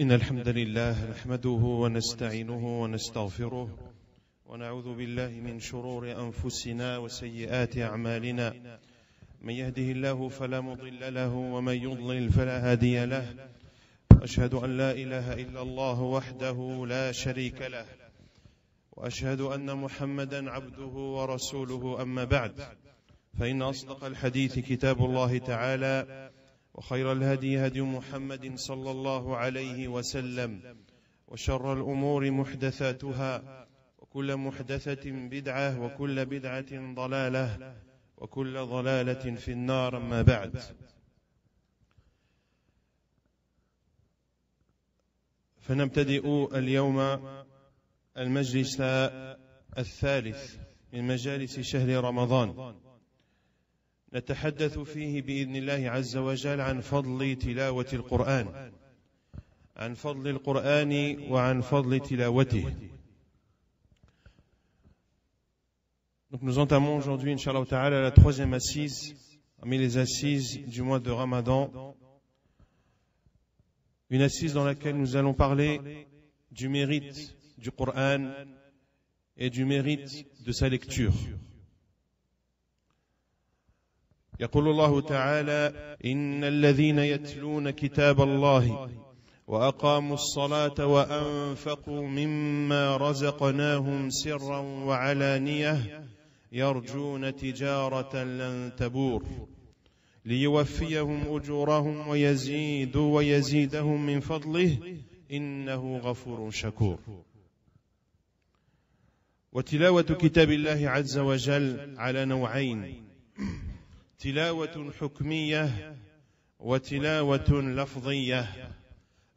إن الحمد لله نحمده ونستعينه ونستغفره ونعوذ بالله من شرور أنفسنا وسيئات أعمالنا. من يهده الله فلا مضل له ومن يضلل فلا هادي له. أشهد أن لا إله إلا الله وحده لا شريك له. وأشهد أن محمدا عبده ورسوله أما بعد. فإن أصدق الحديث كتاب الله تعالى وخير الهدي هدي محمد صلى الله عليه وسلم وشر الأمور محدثاتها وكل محدثة بدعة وكل بدعة ضلالة وكل ضلالة في النار أما بعد. فنبتدئ اليوم المجلس الثالث من مجالس شهر رمضان. نتحدث فيه باذن الله عز وجل عن فضل تلاوه القران عن فضل القران وعن فضل تلاوته Donc nous entamons aujourd'hui, Inch'Allah Ta'ala, la troisième assise, parmi les assises du mois de Ramadan. Une assise dans laquelle nous allons parler du mérite du Coran et du mérite de sa lecture. يقول الله تعالى إن الذين يتلون كتاب الله وأقاموا الصلاة وأنفقوا مما رزقناهم سرا وعلانية يرجون تجارة لن تبور ليوفيهم أجورهم ويزيد ويزيدهم من فضله إنه غفور شكور. وتلاوة كتاب الله عز وجل على نوعين. تلاوة حكمية وتلاوة لفظية.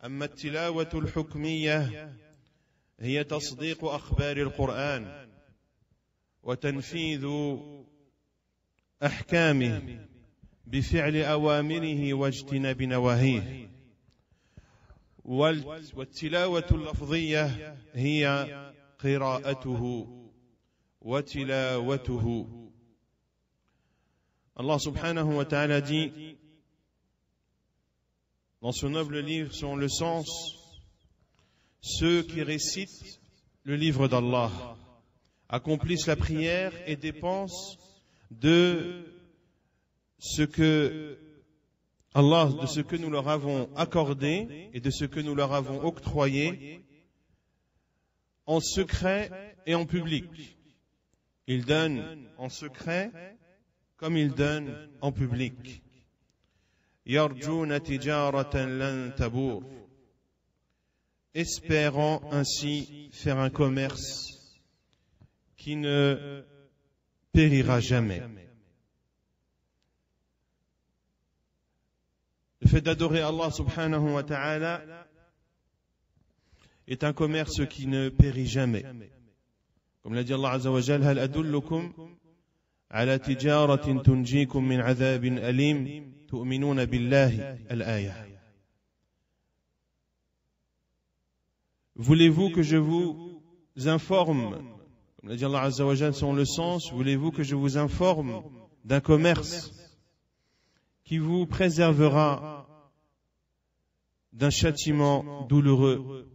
أما التلاوة الحكمية هي تصديق أخبار القرآن وتنفيذ أحكامه بفعل أوامره واجتناب نواهيه. والتلاوة اللفظية هي قراءته وتلاوته. Allah subhanahu wa ta'ala dit dans ce noble livre selon le sens ceux qui récitent le livre d'Allah accomplissent la prière et dépensent de Allah, de ce que nous leur avons accordé et de ce que nous leur avons octroyé en secret et en public. Ils donnent en secret comme il donne en public. Espérant ainsi faire un commerce qui ne périra jamais. Le fait d'adorer Allah subhanahu wa ta'ala est un commerce qui ne périt jamais. Comme l'a dit Allah azza wa على تجارة تنجيكم من عذاب أليم تؤمنون بالله الآية Voulez-vous que je vous informe, comme l'a dit Allah Azza wa Jal selon le sens, voulez-vous que je vous informe d'un commerce qui vous préservera d'un châtiment douloureux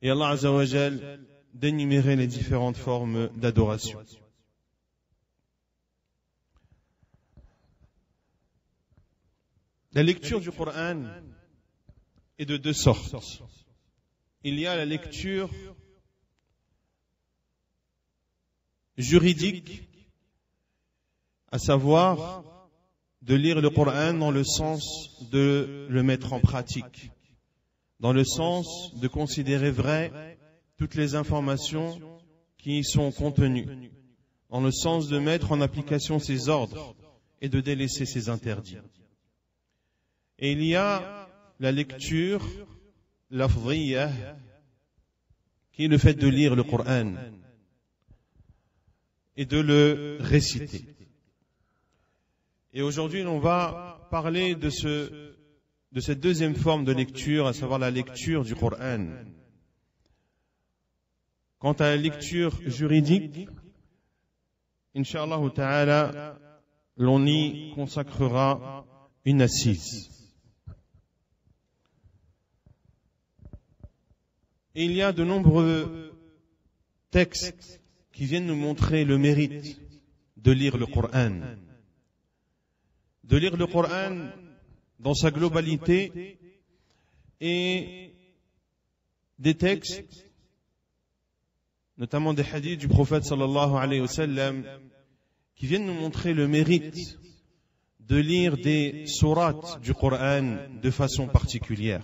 Et Allah Azza wa Jal d'énumérer les différentes formes d'adoration. La lecture du Coran est de deux sortes. Il y a la lecture juridique, à savoir de lire le Coran dans le sens de le mettre en pratique, dans le sens de considérer vrai toutes les informations qui y sont contenues, dans le sens de mettre en application ses ordres et de délaisser ses interdits. Et il y a la lecture, lafdhiyah, qui est le fait de lire le Coran et de le réciter. Et aujourd'hui, on va parler de, ce, de cette deuxième forme de lecture, à savoir la lecture du Coran. Quant à la lecture juridique, Inch'Allah ta'ala, l'on y consacrera une assise. Il y a de nombreux textes qui viennent nous montrer le mérite de lire le Coran. De lire le Coran dans sa globalité et des textes, notamment des hadiths du prophète sallallahu alayhi wa sallam, qui viennent nous montrer le mérite de lire des sourates du Coran de façon particulière.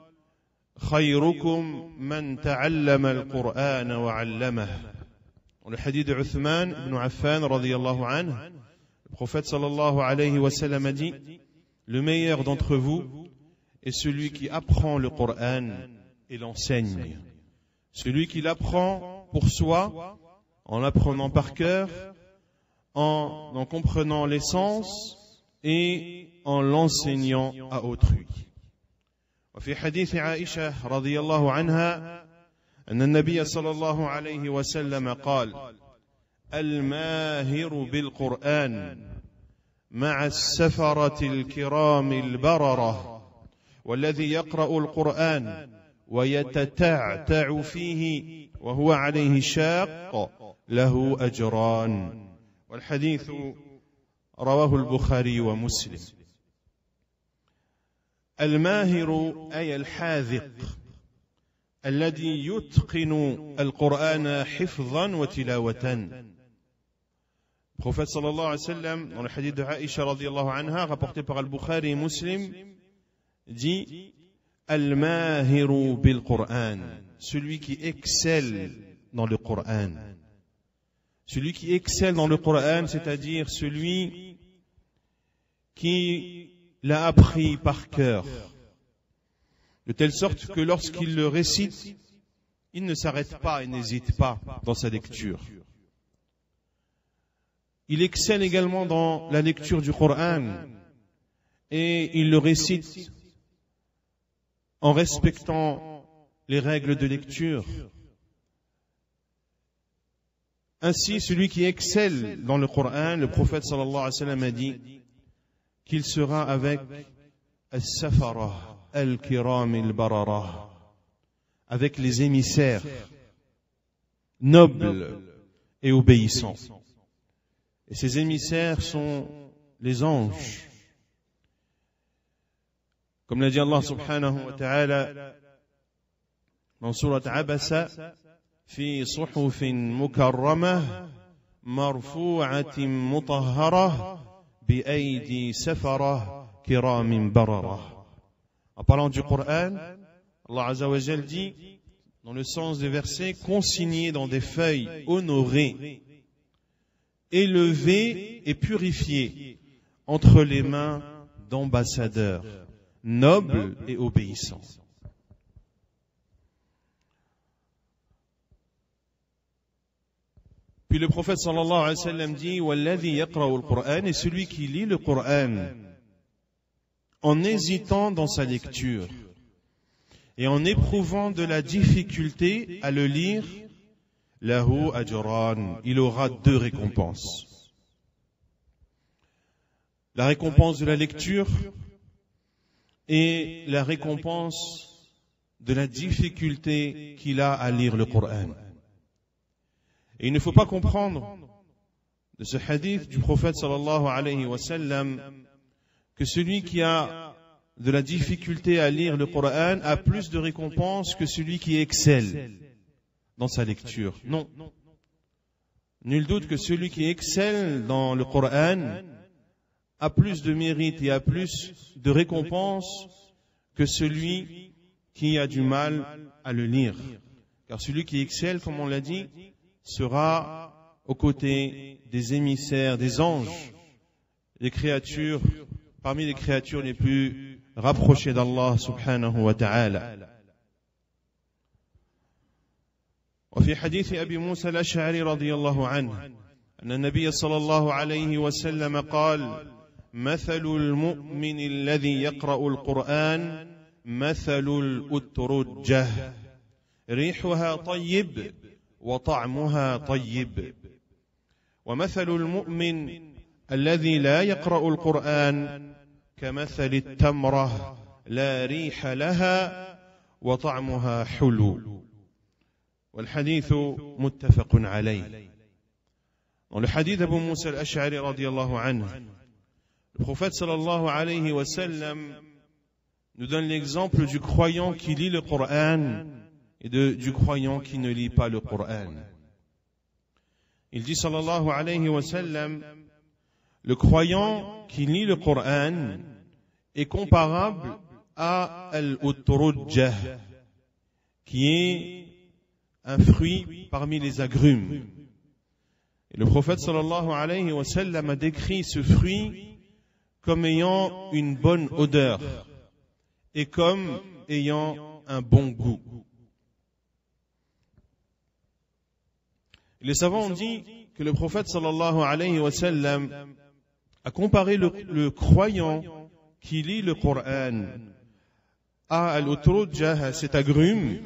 خيركم من تعلم القرآن وعلمه le hadith de Uthman ibn Affan radiallahu anhu, le prophète sallallahu alayhi wa sallam a dit Le meilleur d'entre vous est celui qui apprend le Coran et l'enseigne. Celui qui l'apprend pour soi, en l'apprenant par cœur, en en comprenant l'essence et en l'enseignant à autrui. وفي حديث عائشة رضي الله عنها أن النبي صلى الله عليه وسلم قال الماهر بالقرآن مع السفرة الكرام البررة والذي يقرأ القرآن ويتتعتع فيه وهو عليه شاق له أجران. والحديث رواه البخاري ومسلم. الماهر أي الحاذق الذي يتقن القرآن حفظا وتلاوة prophète sallallahu alayhi wa sallam, dans le hadith de Aisha radiallahu anha, rapporté par Al-Bukhari et Muslim, dit Al-Mahiru bil-Qur'an, celui qui excelle dans le Qur'an. Celui qui excelle dans le Qur'an, c'est-à-dire celui qui l'a appris par cœur, de telle sorte que lorsqu'il le récite, il ne s'arrête pas et n'hésite pas dans sa lecture. Il excelle également dans la lecture du Coran et il le récite en respectant les règles de lecture. Ainsi, celui qui excelle dans le Coran, le prophète sallallahu alayhi wa sallam a dit qu'il sera avec al-safara, al-kiram al-barara, avec les émissaires nobles et obéissants. Et ces émissaires sont les anges. Comme l'a dit Allah subhanahu wa ta'ala dans surat Abasa, في صحف مكرمة مرفوعة مطهرة بأيدي سفرة كرام بررة. En parlant du Coran, Allah Azza wa Jal dit, dans le sens des versets, consignés dans des feuilles honorées élevé et purifié entre les mains d'ambassadeurs nobles et obéissants. Puis le prophète sallallahu alayhi wa sallam dit Walladhi yaqra'u al-Qur'an et celui qui lit le Coran en hésitant dans sa lecture et en éprouvant de la difficulté à le lire il aura deux récompenses. La récompense de la lecture et la récompense de la difficulté qu'il a à lire le Coran. Et il ne faut pas comprendre de ce hadith du prophète sallallahu alayhi wa que celui qui a de la difficulté à lire le Coran a plus de récompenses que celui qui excelle dans sa lecture. Non. Nul doute que celui qui excelle dans le Coran a plus de mérite et a plus de récompense que celui qui a du mal à le lire. Car celui qui excelle, comme on l'a dit, sera aux côtés des émissaires, des anges, des créatures, parmi les créatures les plus rapprochées d'Allah subhanahu wa ta'ala. وفي حديث أبي موسى الأشعري رضي الله عنه أن النبي صلى الله عليه وسلم قال مثل المؤمن الذي يقرأ القرآن مثل الأترجة ريحها طيب وطعمها طيب. ومثل المؤمن الذي لا يقرأ القرآن كمثل التمرة لا ريح لها وطعمها حلو. والحديث متفق عليه. والحديث أبو موسى الأشعري رضي الله عنه. الخفات صلى الله عليه وسلم nous donne l'exemple du croyant qui et de, du croyant qui ne lit pas le Coran. Il dit sallallahu alayhi wa sallam, le croyant qui lit le Coran est comparable à al-utrujjah, qui est un fruit parmi les agrumes. Et le prophète sallallahu alayhi wa sallam a décrit ce fruit comme ayant une bonne odeur et comme ayant un bon goût. Les savants ont dit que le prophète sallallahu alayhi wa sallam a comparé le, croyant qui lit le Coran à al-utrujjah, cet agrume,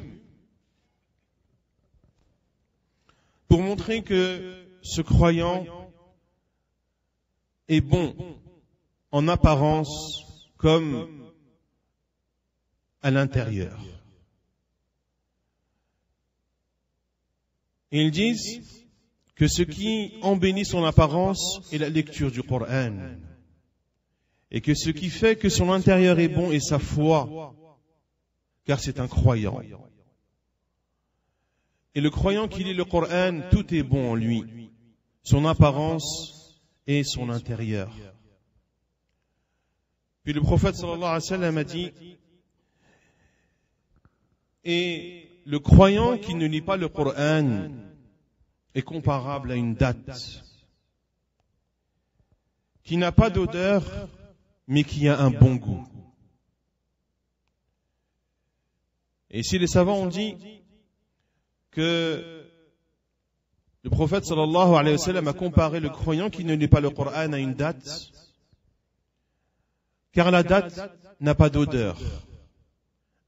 pour montrer que ce croyant est bon en apparence comme à l'intérieur. Ils disent que ce qui embellit son apparence est la lecture du Coran. Et que ce qui fait que son intérieur est bon est sa foi, car c'est un croyant. Et le croyant qui lit le Coran, tout est bon en lui, son apparence et son intérieur. Puis le prophète sallallahu alayhi wa sallam a dit, et le croyant qui ne lit pas le Coran est comparable à une date qui n'a pas d'odeur mais qui a un bon goût. Et si les savants ont dit que le prophète sallallahu alayhi wa sallam a comparé le croyant qui ne lit pas le Coran à une date, car la date n'a pas d'odeur.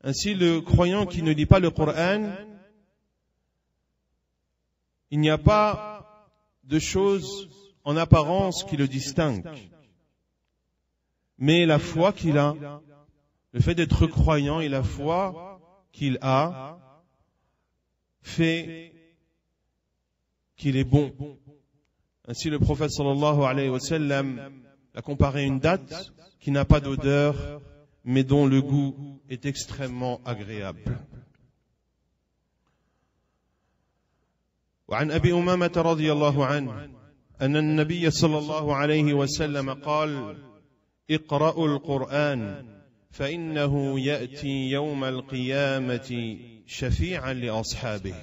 Ainsi, le croyant qui ne lit pas le Coran, il n'y a pas de choses en apparence qui le distinguent. Mais la foi qu'il a, le fait d'être croyant et la foi qu'il a, fait qu'il est bon. Ainsi, le prophète sallallahu alayhi wa sallam a comparé une date qui n'a pas d'odeur, mais dont le goût est extrêmement agréable. وعن أبي أمامة رضي الله عنه أن النبي صلى الله عليه وسلم قال اقرأوا القرآن فإنه يأتي يوم القيامة شفيعا لأصحابه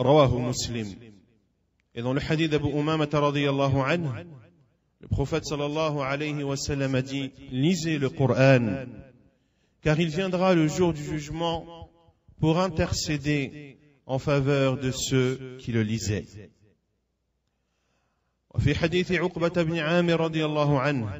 رواه مسلم dans le hadith d'Abu Umamah radiyallahu anhu, le prophète sallallahu alayhi wa sallam a dit, lisez le Coran, car il viendra le jour du jugement pour intercéder en faveur de ceux qui le lisaient. وفي حديث عقبة بن عامر رضي الله عنه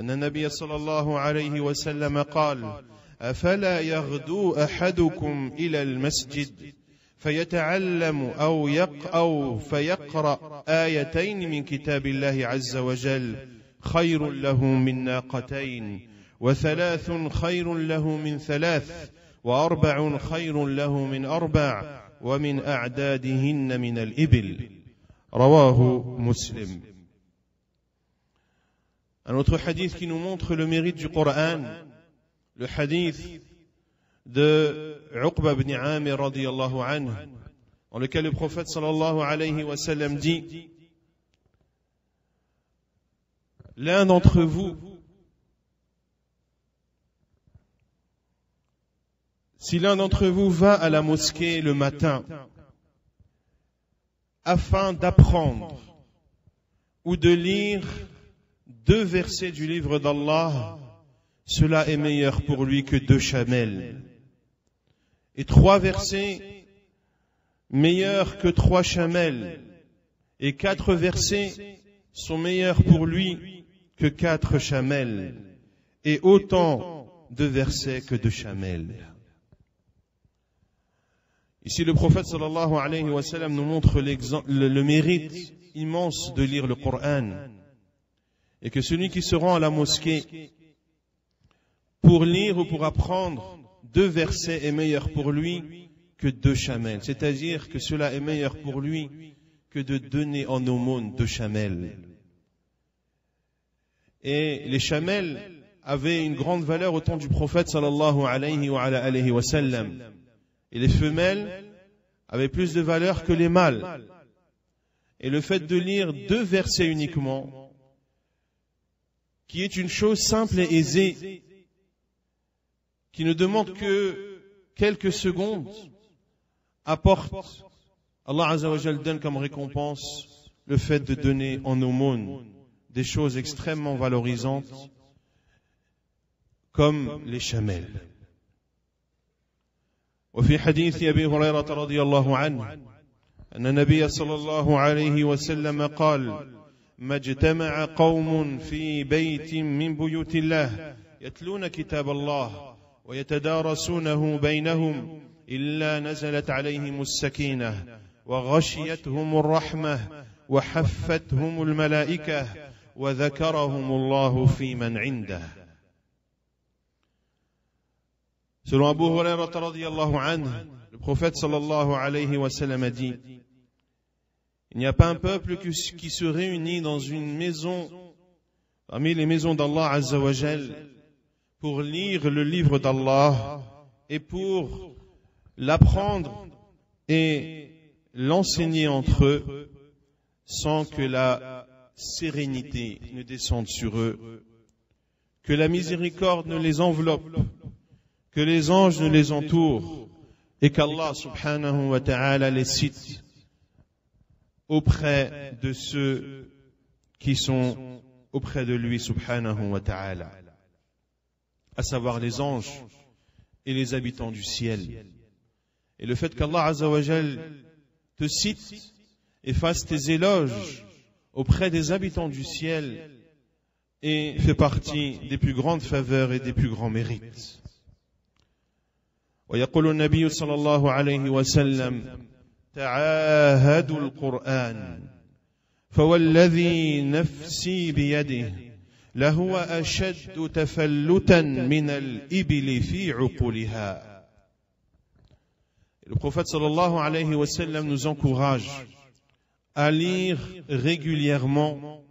أن النبي صلى الله عليه وسلم قال أفلا يغدو أحدكم إلى المسجد فيتعلم أو يق أو فيقرأ آيتين من كتاب الله عز وجل خير له من ناقتين وثلاث خير له من ثلاث وأربع خير له من أربع ومن أعدادهن من الإبل. رواه مسلم. Un autre hadith qui nous montre le mérite du Coran, le hadith de Uqba ibn Amir radiyallahu anhu, dans lequel le prophète sallallahu alayhi wa sallam dit L'un d'entre vous, si l'un d'entre vous va à la mosquée le matin afin d'apprendre ou de lire deux versets du livre d'Allah, cela est meilleur pour lui que deux chamelles. Et trois versets meilleurs que trois chamelles, et quatre versets sont meilleurs pour lui que quatre chamelles, et autant de versets que de chamelles. Ici, le prophète sallallahu alayhi wa sallam nous montre le, le mérite immense de lire le Coran, et que celui qui se rend à la mosquée pour lire ou pour apprendre deux versets est meilleur pour lui que deux chamelles. C'est-à-dire que cela est meilleur pour lui que de donner en aumône deux chamelles. Et les chamelles avaient une grande valeur au temps du prophète sallallahu alayhi wa, sallam. Et les femelles avaient plus de valeur que les mâles. Et le fait de lire deux versets uniquement, qui est une chose simple et aisée, qui ne demande que quelques secondes, apporte, Allah Azzawajal donne comme récompense le fait de donner en aumône des choses extrêmement valorisantes comme les chamelles. وفي حديث أبي هريرة رضي الله عنه أن النبي صلى الله عليه وسلم قال ما اجتمع قوم في بيت من بيوت الله يتلون كتاب الله ويتدارسونه بينهم الا نزلت عليهم السكينه وغشيتهم الرحمه وحفتهم الملائكه وذكرهم الله في من عنده Selon Abu Hurairah radiallahu anhu, le prophète sallallahu alayhi wa sallam a dit Il n'y a pas un peuple qui se réunit dans une maison, parmi les maisons d'Allah Azza wa pour lire le livre d'Allah et pour l'apprendre et l'enseigner entre eux sans que la sérénité ne descende sur eux, que la miséricorde ne les enveloppe, que les anges ne les entourent et qu'Allah subhanahu wa ta'ala les cite auprès de ceux qui sont auprès de lui subhanahu wa ta'ala à savoir les anges et les habitants du ciel. Et le fait qu'Allah Azzawajal te cite et fasse tes éloges auprès des habitants du ciel et fait partie des plus grandes faveurs et des plus grands mérites. ويقول النبي صلى الله عليه وسلم تعاهدوا القرآن فوالذي نفسي بيده لهو أشد تفلتا من الإبل في عقولها Le prophète sallallahu alayhi wa sallam nous encourage à lire régulièrement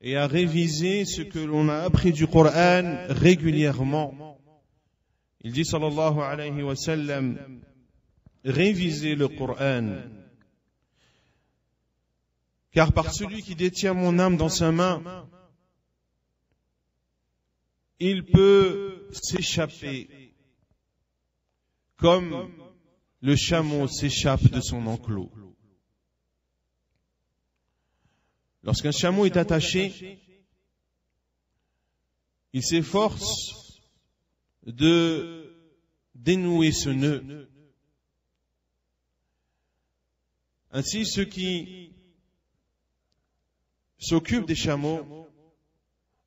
et à réviser ce que l'on a appris du Coran régulièrement. Il dit sallallahu alayhi wa sallam, révisez le Coran. Car par celui qui détient mon âme dans sa main, il peut s'échapper comme le chameau s'échappe de son enclos. Lorsqu'un chameau est attaché, il s'efforce de dénouer ce nœud. Ainsi, ceux qui s'occupent des chameaux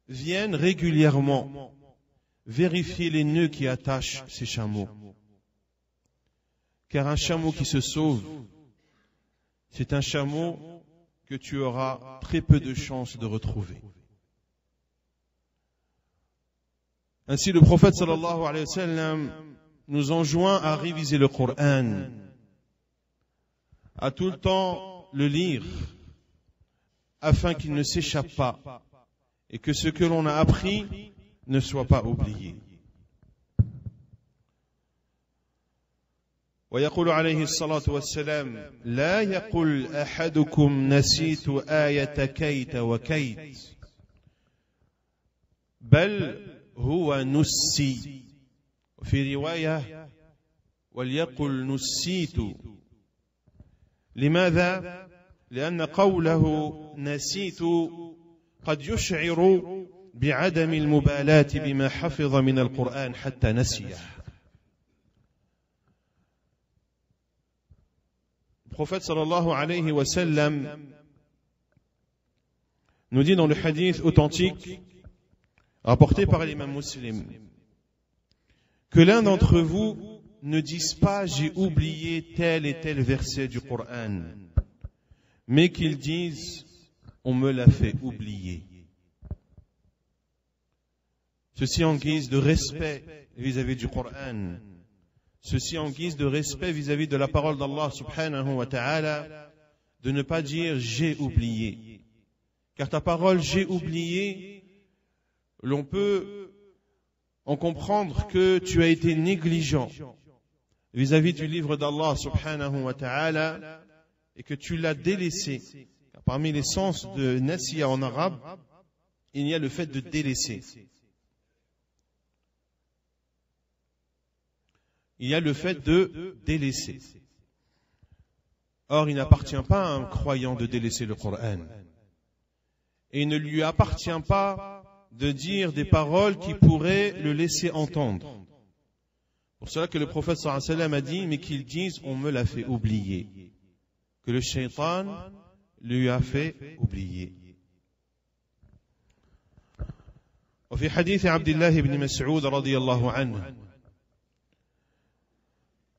viennent régulièrement vérifier les nœuds qui attachent ces chameaux. Car un chameau qui se sauve, c'est un chameau que tu auras très peu de chances de retrouver. Ainsi, le prophète sallallahu alayhi wa sallam nous enjoint à réviser le Coran, à tout le temps le lire, afin qu'il ne s'échappe pas et que ce que l'on a appris ne soit pas oublié. ويقول عليه الصلاة والسلام لا يقل أحدكم نسيت آية كيت وكيت بل هو نسي وفي رواية وليقل نسيت لماذا؟ لأن قوله نسيت قد يشعر بعدم المبالاة بما حفظ من القرآن حتى نسيه prophète sallallahu alayhi wa sallam nous dit dans le hadith authentique rapporté par l'imam muslim que l'un d'entre vous ne dise pas j'ai oublié tel et tel verset du Coran, mais qu'il dise on me l'a fait oublier. Ceci en guise de respect vis-à-vis du Coran, ceci en guise de respect vis-à-vis de la parole d'Allah subhanahu wa ta'ala, de ne pas dire j'ai oublié. Car ta parole j'ai oublié, l'on peut en comprendre que tu as été négligent vis-à-vis du livre d'Allah subhanahu wa ta'ala et que tu l'as délaissé. Parmi les sens de nasiya en arabe, il y a le fait de délaisser. Il y a le fait de délaisser. Or, il n'appartient pas à un croyant de délaisser le Coran. Et il ne lui appartient pas de dire des paroles qui pourraient le laisser entendre. Pour cela que le prophète a dit, mais qu'ils disent, on me l'a fait oublier. Que le shaitan lui a fait oublier. وفي حديث عبد الله بن مسعود رضي الله عنه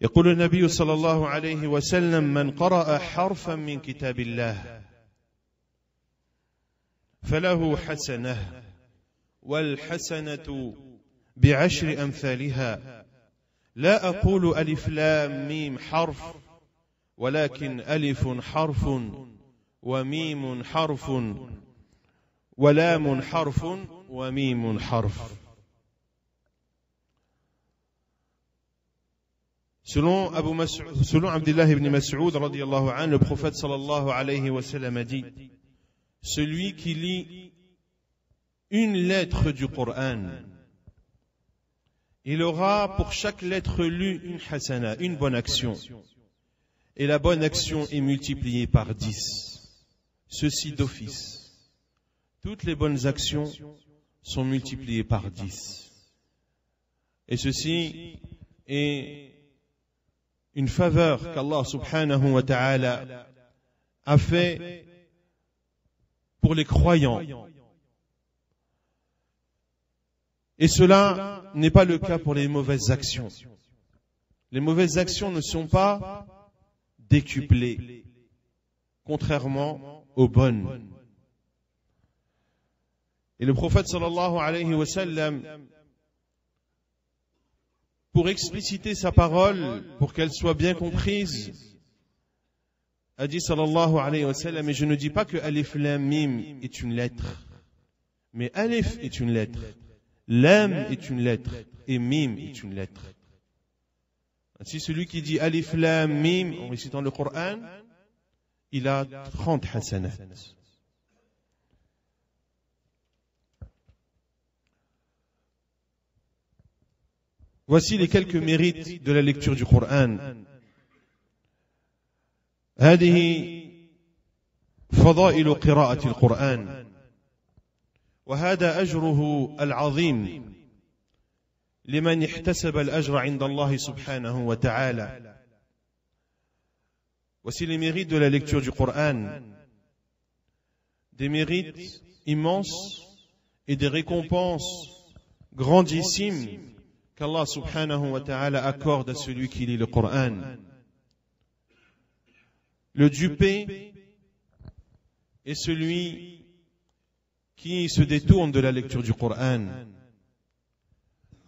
يقول النبي صلى الله عليه وسلم من قرأ حرفا من كتاب الله فله حسنة والحسنة بعشر أمثالها لا أقول ألف لام ميم حرف ولكن ألف حرف وميم حرف ولام حرف وميم حرف Selon, Abu Mas'ud, selon Abdullah ibn Mas'ud, le prophète sallallahu alayhi wa sallam a dit Celui qui lit une lettre du Coran, il aura pour chaque lettre lue une hasana, une bonne action. Et la bonne action est multipliée par dix. Ceci d'office. Toutes les bonnes actions sont multipliées par dix. Et ceci est une faveur qu'Allah subhanahu wa ta'ala a fait pour les croyants Et cela n'est pas le cas pour les mauvaises actions. Les mauvaises actions ne sont pas décuplées, contrairement bonnes. Et le prophète sallallahu alayhi wa sallam, pour expliciter sa parole, pour qu'elle soit bien comprise, a dit sallallahu alayhi wa sallam, je ne dis pas que alif lam mim est une lettre, mais alif est une lettre. Lam est une lettre et mim est une lettre. Ainsi, celui qui dit alif lam mim en récitant le Coran, a 30 hasanat. Voici les quelques mérites de la lecture du Coran. هذه فضائل قراءة القرآن وهذا أجره العظيم لمن احتسب الأجر عند الله سبحانه وتعالى Voici les mérites de la lecture du Coran, des mérites immenses et des récompenses grandissimes qu'Allah subhanahu wa ta'ala accorde à celui qui lit le Coran. Le dupé est celui qui se détourne de la lecture du Coran.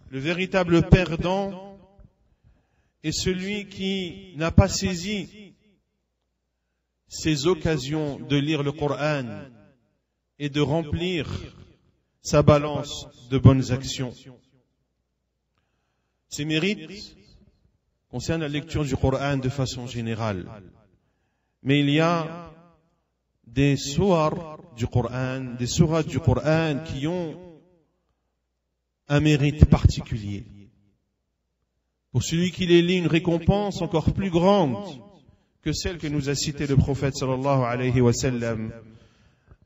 Le véritable perdant est celui qui n'a pas saisi ces occasions de lire le Coran et de remplir sa balance de bonnes actions. Ces mérites concernent la lecture du Coran de façon générale. Mais il y a des soirs du Coran, des sourates du Coran qui ont un mérite particulier. Pour celui qui les lit, une récompense encore plus grande que celle que nous a citée le prophète sallallahu alayhi wa sallam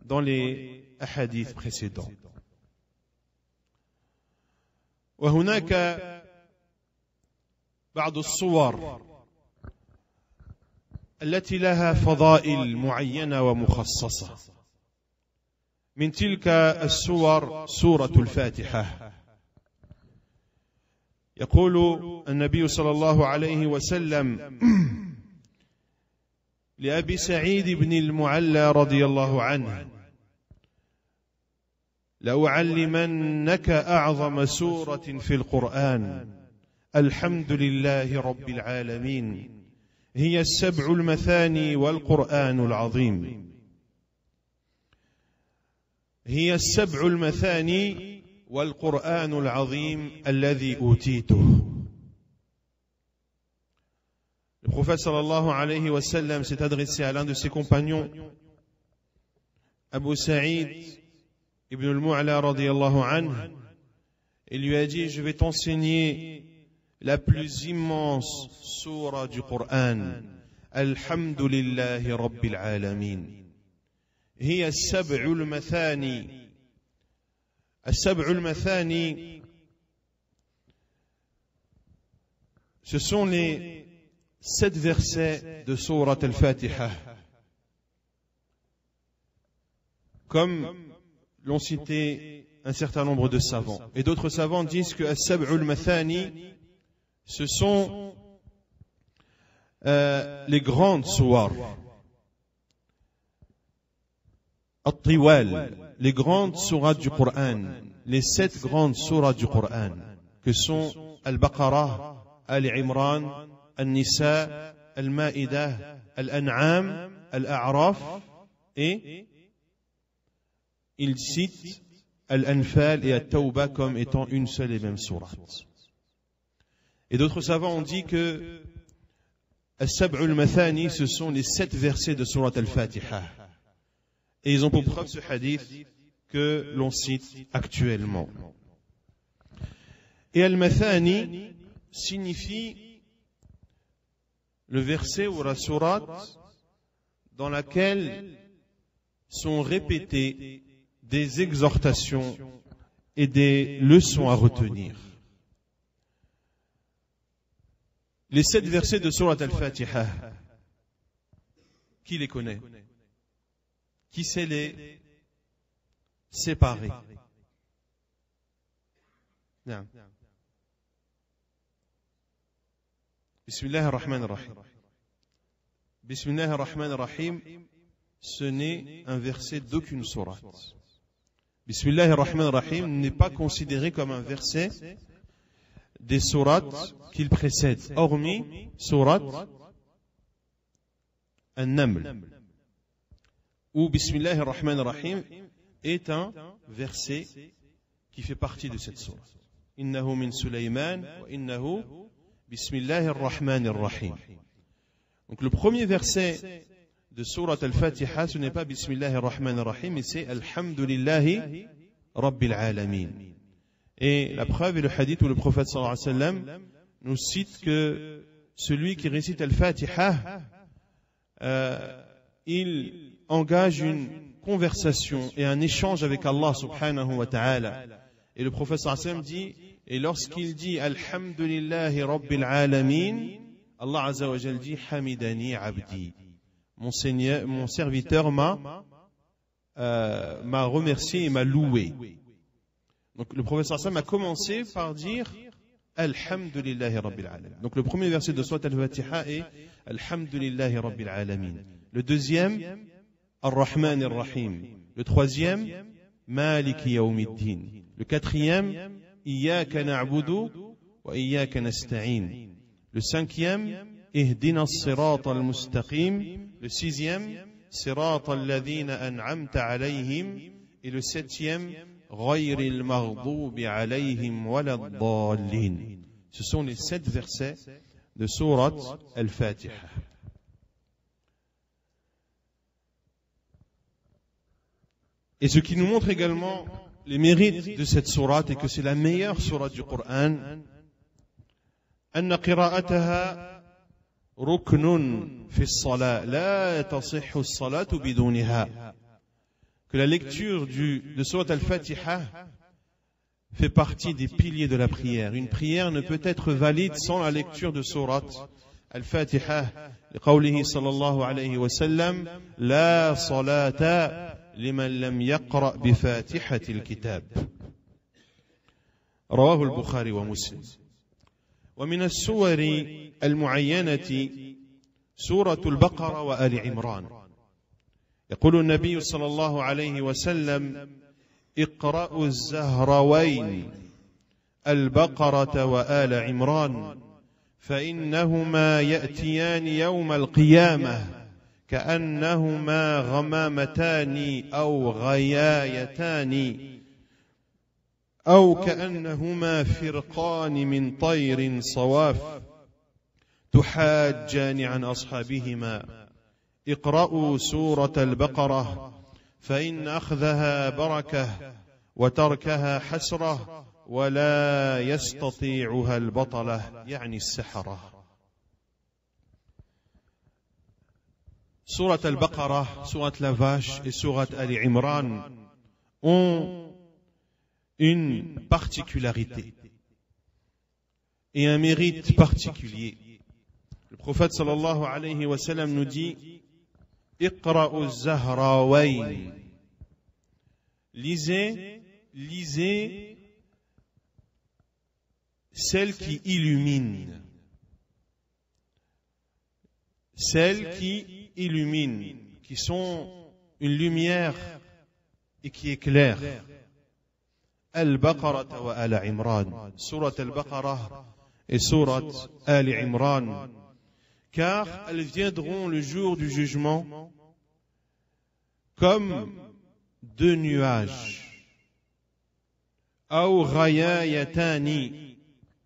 dans les hadiths précédents. وهناك بعض الصور التي لها فضائل معينة ومخصصة من تلك السور سورة الفاتحة يقول النبي صلى الله عليه وسلم لأبي سعيد بن المعلى رضي الله عنه. لأعلمنك أعظم سورة في القرآن. الحمد لله رب العالمين. هي السبع المثاني والقرآن العظيم. هي السبع المثاني والقرآن العظيم الذي أوتيته. Le prophète sallallahu alayhi wa sallam s'est adressé à l'un de ses compagnons, Abu Sa'id ibn al-Mu'la radiyallahu anhu, et lui a dit, je vais t'enseigner la plus immense sourate du Coran, Alhamdulillahi Rabbil Alamin. هي السبع المثاني السبع المثاني ce sont les sept versets de Surat al-Fatiha. Comme l'ont cité un certain nombre de savants. Et d'autres savants disent que as-sab'ul mathani ce sont euh, les grandes sourates At-Tiwal, les grandes sourates du Coran, les sept grandes sourates du Coran, que sont Al-Baqarah, Al-Imran, Al-Nisa, Al-Ma'idah, Al-An'am, Al-A'raf, et il cite Al-Anfal et Al-Tawbah comme étant une seule et même sourate. Et d'autres savants ont dit que Al-Sab'ul Mathani, ce sont les sept versets de Surat Al-Fatiha. Et ils ont pour preuve ce hadith que l'on cite actuellement. Et Al-Mathani signifie le verset ou la sourate dans laquelle sont répétées des exhortations et des leçons à retenir. Les sept versets de Surat al-Fatiha, qui les connaît? Qui sait les séparer? بسم الله الرحمن الرحيم بسم الله الرحمن الرحيم ce n'est un verset d'aucune sourate Bismillah ar-Rahman ar-Rahim n'est pas considéré comme un verset des sourates qu'il précède, hormis sourate An-Naml où Bismillah ar-Rahman ar-Rahim est un verset qui fait partie de cette sourate. Innahu min Sulaiman wa innahu Bismillah ar-Rahman ar-Rahim. Donc le premier verset de Surat al-Fatiha, ce n'est pas Bismillah ar-Rahman ar-Rahim, mais c'est Alhamdulillahi Rabbil Alamin. Et la preuve est le hadith où le prophète sallallahu alayhi wa sallam nous cite que celui qui récite al-Fatiha, euh, il engage une conversation et un échange avec Allah subhanahu wa ta'ala. Et le prophète sallallahu alayhi wa sallam dit, et lorsqu'il dit Alhamdulillahi Rabbil Alamin, Allah azza wa dit Hamidani Abdi. Mon, Seigneur, mon serviteur m'a euh, remercié et m'a loué. Donc le wa sallam a commencé par dire Alhamdulillahi Rabbil Alamin. Donc le premier verset de Surat Al-Fatiha est Alhamdulillahi Rabbil Alamin. Le deuxième, Ar-Rahman Ar-Rahim. Le troisième, Maliki Yawmiddin. Le quatrième, Na'budu wa Iyaka nasta'in. Le cinquième, Ihdina as-sirata al-mustaqim. Le sixième, Sirata alladhina an'amta alayhim. Et le septième, غير المغضوب عليهم ولا الضالين. Ce sont les sept versets de Surat Al-Fatiha. Et ce qui nous montre également les mérites de cette sourate et que c'est la meilleure sourate du Coran, أن قراءتها ركن في الصلاة لا تصح الصلاة بدونها que la lecture du, de Surat al-Fatiha fait partie des piliers de la prière. Une prière ne peut être valide sans la lecture de Surat al-Fatiha. لقوله صلى الله عليه وسلم لا صلاة لمن لم يقرأ بفاتحة الكتاب. رواه البخاري ومسلم. ومن السور المعينة سورة البقرة وآل عمران. يقول النبي صلى الله عليه وسلم اقرأوا الزهروين البقرة وآل عمران فإنهما يأتيان يوم القيامة. كأنهما غمامتان أو غيايتان أو كأنهما فرقان من طير صواف تحاجان عن أصحابهما. اقرأوا سورة البقرة فإن أخذها بركة وتركها حسرة ولا يستطيعها البطلة يعني السحرة. Surat al-Baqarah, Surat la vache et Surat Ali Imran ont une particularité et un mérite particulier. Le prophète sallallahu alayhi wa sallam nous dit Iqra'u zahrawayn. Lisez, lisez celle qui illumine. Celle qui illuminent, qui sont une lumière et qui éclairent. Al-Baqarah wa Al-Imran. Surat Al-Baqarah et Surat Al-Imran. Car elles viendront le jour du jugement comme deux nuages.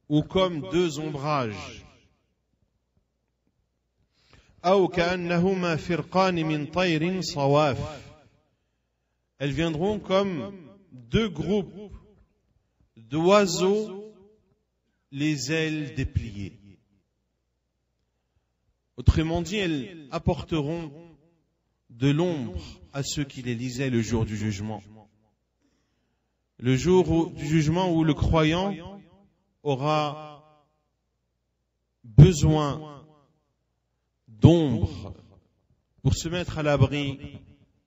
Ou comme deux ombrages. أو كأنهما فرقان من طير صواف elles viendront comme deux groupes d'oiseaux les ailes dépliées autrement dit elles apporteront de l'ombre à ceux qui les lisaient le jour du jugement le jour du jugement où le croyant aura besoin d'ombre pour se mettre à l'abri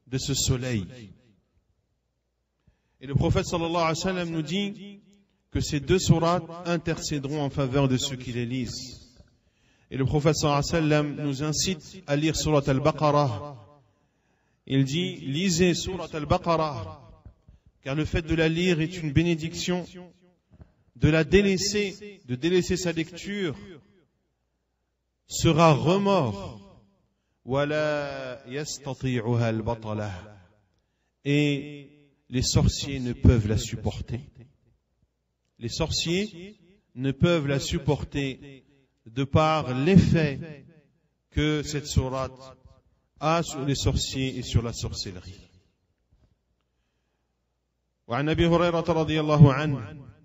de ce soleil. Et le prophète nous dit que ces deux sourates intercéderont en faveur de ceux qui les lisent. Et le prophète nous incite à lire surat al-Baqarah. Il dit, lisez surat al-Baqarah, car le fait de la lire est une bénédiction de la délaisser, de délaisser sa lecture, sera remords. Et les sorciers ne peuvent la supporter. Les sorciers ne peuvent la supporter de par l'effet que cette sourate a sur les sorciers et sur la sorcellerie.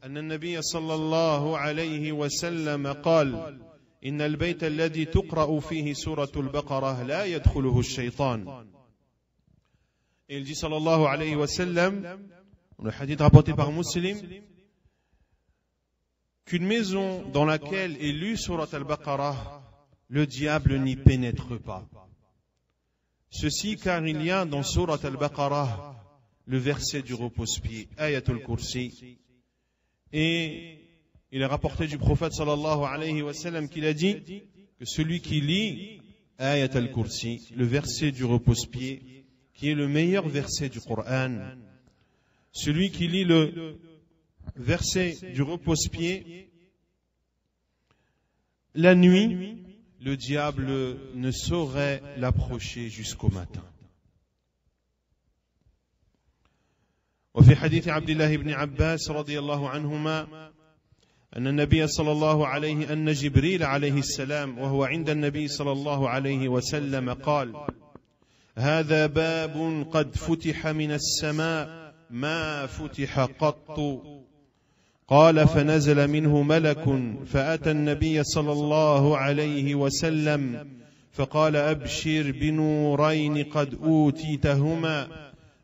أن النبي صلى الله عليه وسلم قال إن البيت الذي تقرأ فيه سورة البقرة لا يدخله الشيطان Il dit sallallahu alayhi wa sallam, le hadith rapporté par Muslim, qu'une maison dans laquelle est lue surat al-Baqarah, le diable n'y pénètre pas. Ceci car il y a dans surat al-Baqarah le verset du repose-pied, ayatul kursi, Et il est rapporté du prophète sallallahu alayhi wa sallam qu'il a dit que celui qui lit Ayat al-Kursi, le verset du repose-pied, qui est le meilleur verset du Coran, celui qui lit le verset du repose-pied, la nuit, le diable ne saurait l'approcher jusqu'au matin. وفي حديث عبد الله بن عباس رضي الله عنهما أن النبي صلى الله عليه أن جبريل عليه السلام وهو عند النبي صلى الله عليه وسلم قال هذا باب قد فتح من السماء ما فتح قط. قال فنزل منه ملك فأتى النبي صلى الله عليه وسلم فقال أبشر بنورين قد أوتيتهما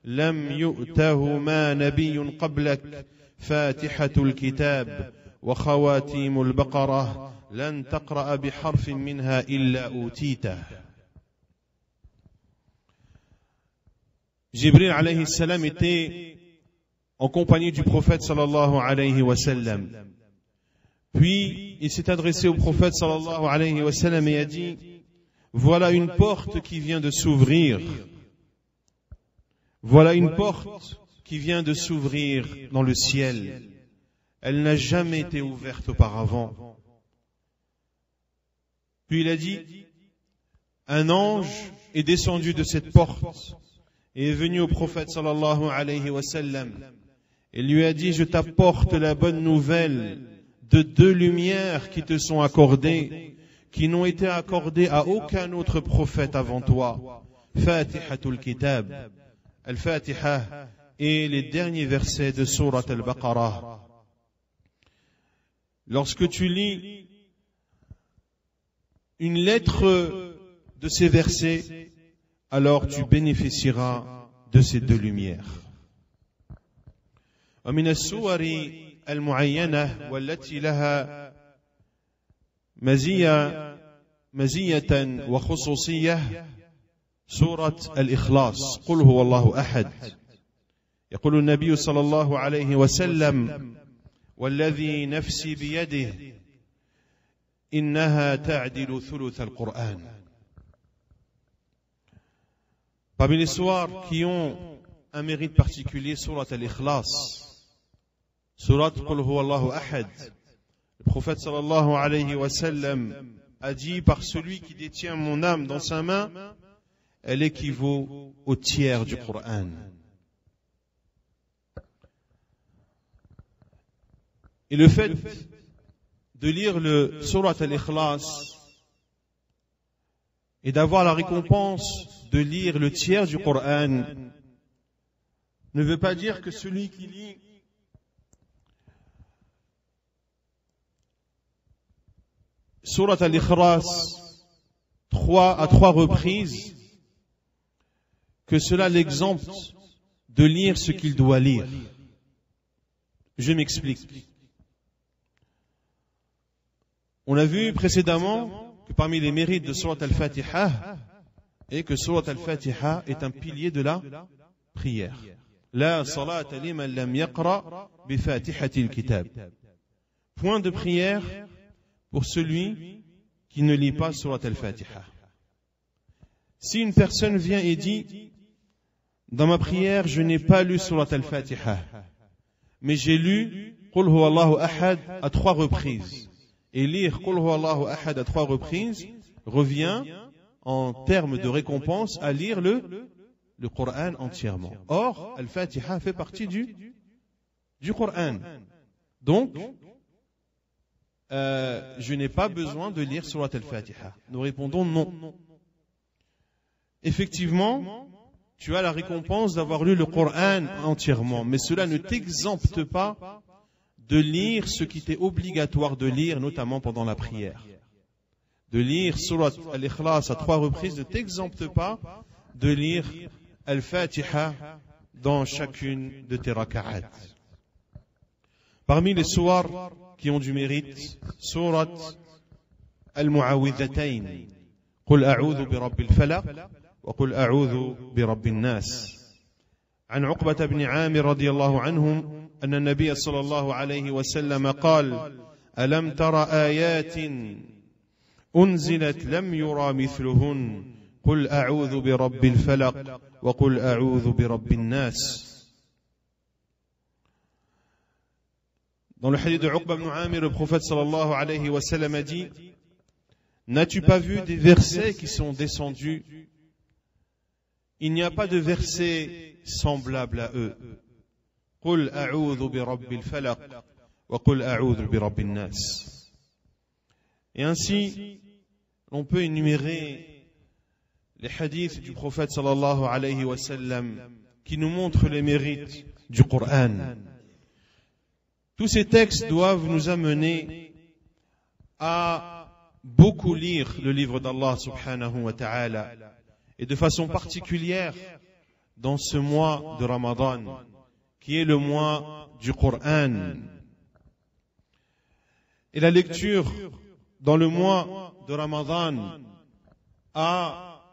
لم يؤتهما نبي قبلك. فاتحة الكتاب. وخواتيم البقرة لن تقرأ بحرف منها إلا أوتيته Jibril alayhi salam était en compagnie du prophète sallallahu alayhi wa sallam. Puis il s'est adressé au prophète sallallahu alayhi wa sallam et a dit Voilà une porte qui vient de s'ouvrir. Voilà une porte qui vient de s'ouvrir dans le ciel. Elle n'a jamais été ouverte auparavant. Puis il a dit Un ange est descendu de cette porte et est venu au prophète sallallahu alayhi wa sallam et lui a dit Je t'apporte la bonne nouvelle de deux lumières qui te sont accordées, qui n'ont été accordées à aucun autre prophète avant toi. Fatihatul Kitab, Al-Fatiha et les derniers versets de Surat Al-Baqarah. Lorsque tu lis une lettre de ces versets, alors tu bénéficieras de ces deux lumières. ومن السور المعينة والتي لها مزية مزية وخصوصية سورة الإخلاص قل هو الله أحد يقول النبي صلى الله عليه وسلم والذي نفسي بيده إنها تعدل ثلث القرآن Parmi les soirs qui ont un mérite particulier, Surat al-Ikhlas, Surat Qul Allahu Ahad. Le prophète sallallahu alayhi wa sallam a dit par celui qui détient mon âme dans sa main, elle équivaut au tiers du Coran. Et le fait de lire le Surat al-Ikhlas et d'avoir la récompense de lire le tiers du Coran ne veut pas dire que celui qui lit Surat al-Ikhlas trois à trois reprises que cela l'exempte de lire ce qu'il doit lire. Je m'explique. On a vu précédemment que parmi les mérites de Surat al-Fatiha est que Surat al-Fatiha est un pilier de la prière. La salat liman lam yaqra bi kitab. Point de prière pour celui qui ne lit pas Surat al-Fatiha. Si une personne vient et dit, dans ma prière, je n'ai pas lu Surat al-Fatiha, mais j'ai lu Qul Allahu Ahad à trois reprises. Et lire Qul Allahu Ahad à trois reprises revient en termes de récompense à lire le, Coran entièrement. Or, Al-Fatiha fait partie du, du Coran. Donc, euh, je n'ai pas besoin de lire Surat al-Fatiha. Nous répondons non. Effectivement, tu as la récompense d'avoir lu le Coran entièrement, mais cela ne t'exempte pas de lire ce qui était obligatoire de lire, notamment pendant la prière. De lire Surat al-Ikhlas à trois reprises ne t'exempte pas de lire al-Fatiha dans chacune de tes raka'at. Parmi les soirs qui ont du mérite surat Al-Mu'awwidhatayn قل أعوذ برب الفلق وقل أعوذ برب الناس عن عقبة بن عامر رضي الله عنهم أن النبي صلى الله عليه وسلم قال ألم تر آيات أنزلت لم يرى مثلهن؟ قل أعوذ برب الفلق وقل أعوذ برب الناس. Dans le hadith de Uqba ibn Amir, le prophète sallallahu alayhi wa sallam a dit N'as-tu pas vu des versets qui sont descendus Il n'y a pas de verset semblable à eux. Et ainsi, on peut énumérer les hadiths du prophète sallallahu alayhi wa sallam qui nous montrent les mérites du Coran. Tous ces textes doivent nous amener à beaucoup lire le livre d'Allah subhanahu wa ta'ala et de façon particulière dans ce mois de Ramadan qui est le mois du Coran. Et la lecture dans le mois de Ramadan a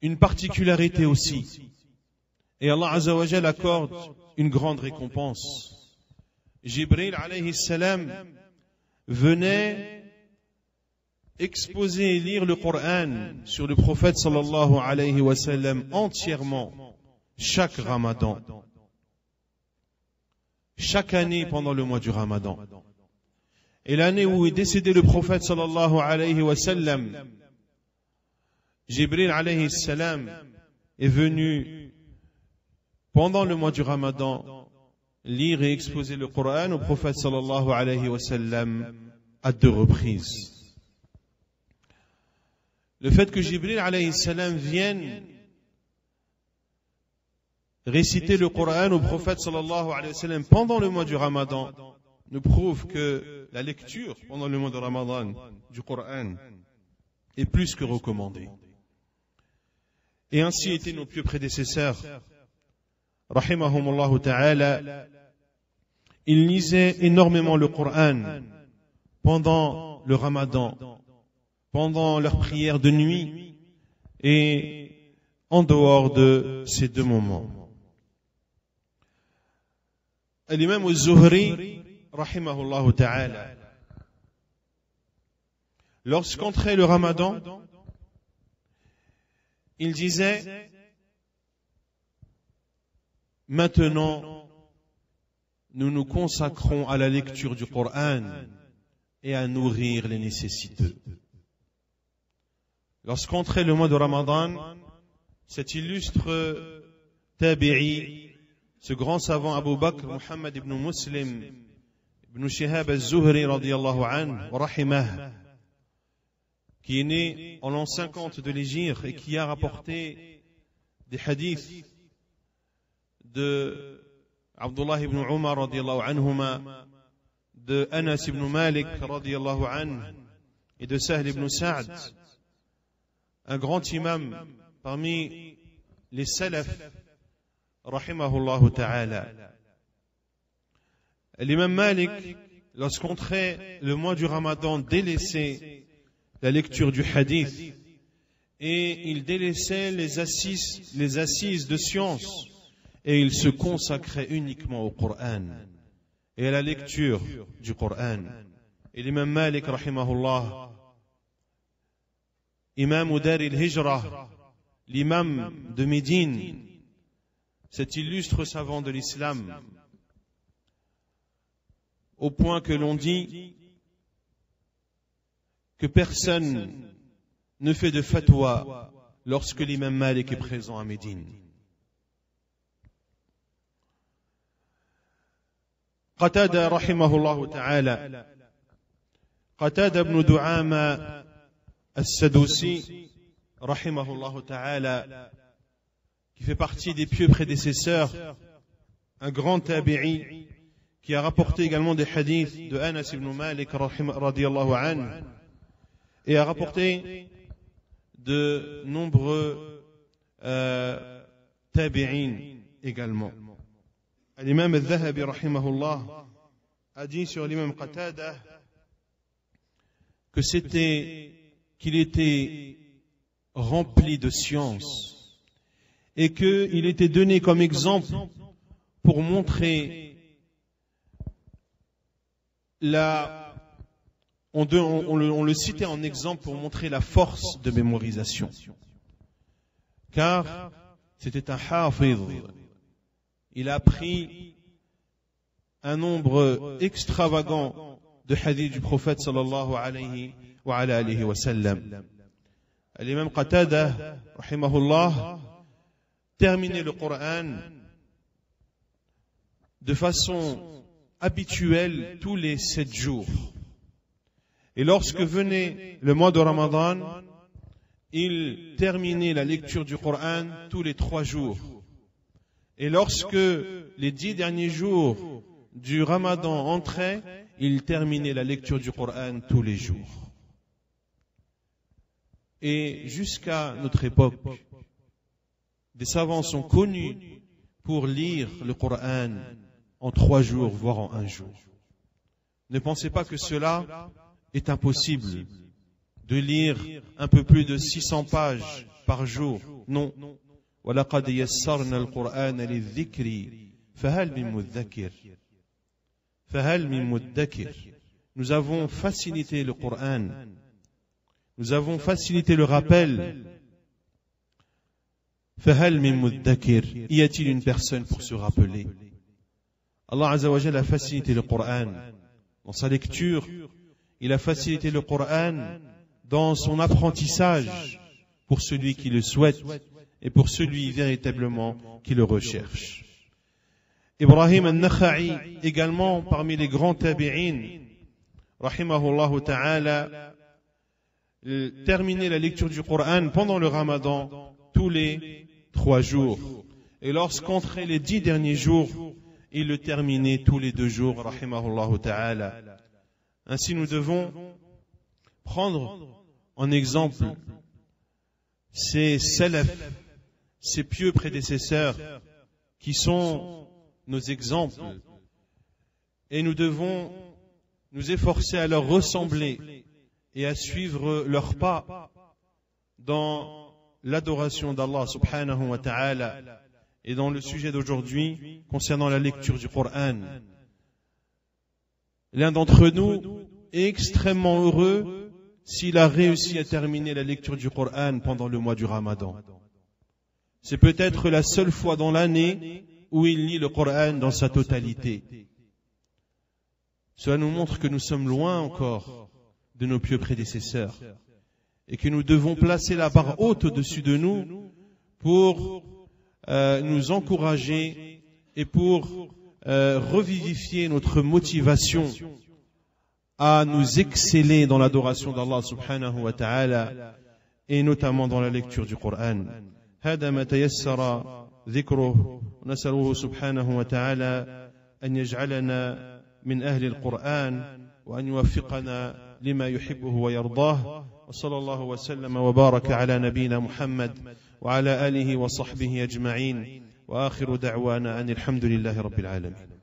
une particularité aussi. Et Allah Azzawajal accorde une grande récompense. Jibril alayhi salam venait exposer et lire le Coran sur le prophète sallallahu alayhi wa sallam entièrement chaque ramadan. Chaque année pendant le mois du ramadan. Et l'année où est décédé le prophète sallallahu alayhi wa sallam, Jibril alayhi salam est venu pendant le mois du ramadan lire et exposer le Coran au prophète sallallahu alayhi wa sallam à deux reprises. Le fait que Jibril alayhi salam vienne réciter le Coran au prophète sallallahu alayhi pendant le mois du Ramadan nous prouve que la lecture pendant le mois de Ramadan du Coran est plus que recommandée. Et ainsi étaient nos pieux prédécesseurs, rahimahumullah ta'ala, ils lisaient énormément le Coran pendant le Ramadan, pendant leur prière de nuit et en dehors de ces deux moments. L'imam al-Zuhri, rahimahullah ta'ala, lorsqu'entrait le ramadan, il disait, maintenant, nous nous consacrons à la lecture du Coran et à nourrir les nécessiteux. Lorsqu'entrait le mois de Ramadan, cet illustre tabi'i ce grand savant Abu Bakr Muhammad ibn Muslim ibn Shihab al-Zuhri radiallahu anhu qui est né en l'an 50 de l'Égypte et qui a rapporté des hadiths de Abdullah ibn Umar de Anas ibn Malik radiallahu anhu et de Sahl ibn Sa'd un grand imam parmi les salafs rahimahullah ta'ala. L'imam Malik, lorsqu'entrait le mois du Ramadan, délaissait la lecture du hadith et il délaissait les assises, les assises de science et il se consacrait uniquement au Coran et à la lecture du Coran. Et l'imam Malik, rahimahullah, imam Dar il-Hijra, l'imam de Médine, cet illustre savant de l'islam, au point que l'on dit que personne ne fait de fatwa lorsque l'imam Malik est présent à Médine. قتادة رحمه الله تعالى قتادة بن دعامة As-Sadousi, rahimahullah ta'ala, qui fait partie des pieux prédécesseurs, un grand tabi'i, qui a rapporté également des hadiths de Anas ibn Malik, radiallahu anhu, et a rapporté de nombreux euh, tabi'in également. L'imam al-Zahabi, a dit sur l'imam Qatada que c'était qu'il était rempli de science et qu'il était donné comme exemple pour montrer la, on, le, citait en exemple pour montrer la force de mémorisation. Car c'était un hafiz. Il a pris un nombre extravagant de hadiths du prophète sallallahu alayhi L'imam Qatada, terminer le Coran de façon habituelle tous les sept jours. Et lorsque venait le mois de Ramadan, il terminait la lecture du Coran tous les trois jours. Et lorsque les dix derniers jours du Ramadan entraient, il terminait la lecture du Coran tous les jours. Et jusqu'à notre époque, des savants sont connus pour lire le Coran en trois jours, voire en un jour. Ne pensez pas que cela est impossible de lire un peu plus de 600 pages par jour. Non. Nous avons facilité le Coran nous avons facilité le rappel. Fahal muddakir. Y a-t-il une personne pour se rappeler? Allah Azzawajal a facilité le Coran dans sa lecture. Il a facilité le Coran dans son apprentissage pour celui qui le souhaite et pour celui véritablement qui le recherche. Ibrahim al-Nakha'i, également parmi les grands tabi'in, rahimahullah ta'ala, terminait la lecture du Coran pendant le ramadan tous les trois jours. Et lorsqu'entraient les dix derniers jours, il le terminait tous les deux jours, rahimahullah. Ainsi nous devons prendre en exemple ces salaf, ces pieux prédécesseurs qui sont nos exemples et nous devons nous efforcer à leur ressembler et à suivre leurs pas dans l'adoration d'Allah subhanahu wa ta'ala et dans le sujet d'aujourd'hui concernant la lecture du Coran. L'un d'entre nous est extrêmement heureux s'il a réussi à terminer la lecture du Coran pendant le mois du Ramadan. C'est peut-être la seule fois dans l'année où il lit le Coran dans sa totalité. Cela nous montre que nous sommes loin encore de nos pieux prédécesseurs et que nous devons placer la barre haute au-dessus de nous pour euh, nous encourager et pour euh, revivifier notre motivation à nous exceller dans l'adoration d'Allah subhanahu wa ta'ala et notamment dans la lecture du Coran. هذا ما تيسر ذكره نسأله سبحانه وتعالى أن يجعلنا من أهل القرآن وأن يوفقنا لما يحبه ويرضاه وصلى الله وسلم وبارك على نبينا محمد وعلى آله وصحبه أجمعين وآخر دعوانا أن الحمد لله رب العالمين.